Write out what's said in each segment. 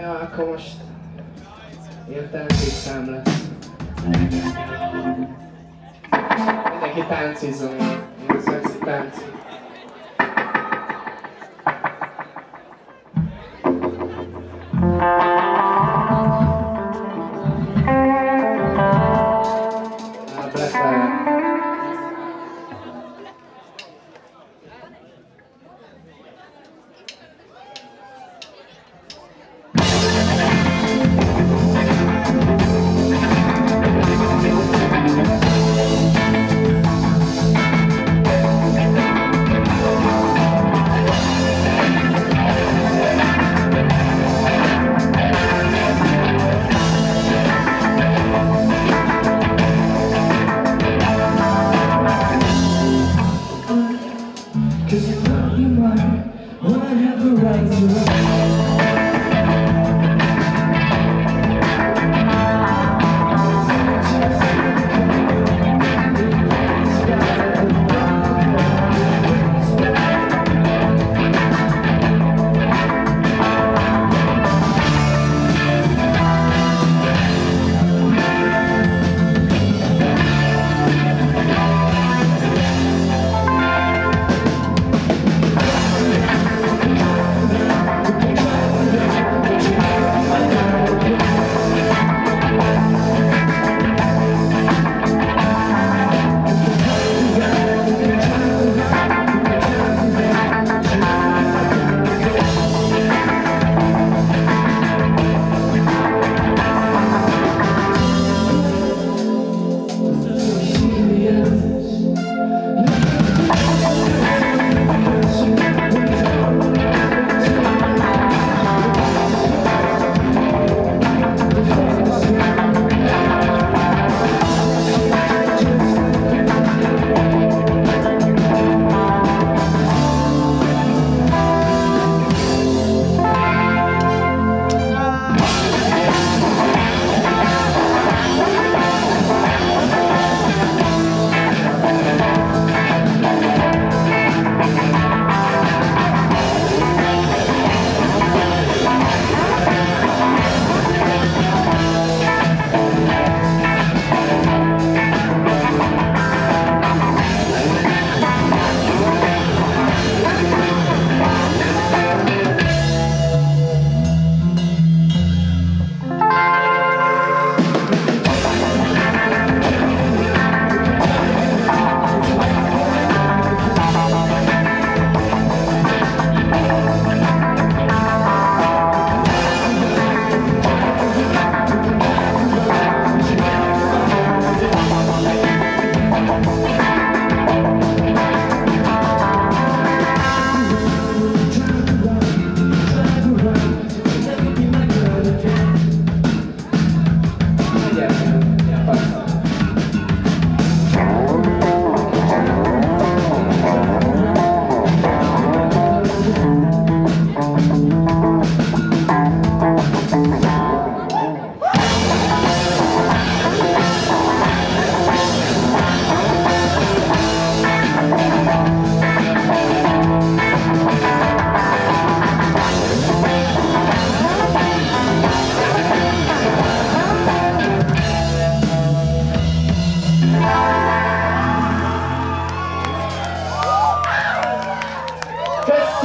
Ja, akkor most táncszám lesz. Mindenki táncizzon, ilyen szexi tánci. Cause you know you might wanna have a right to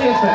Good.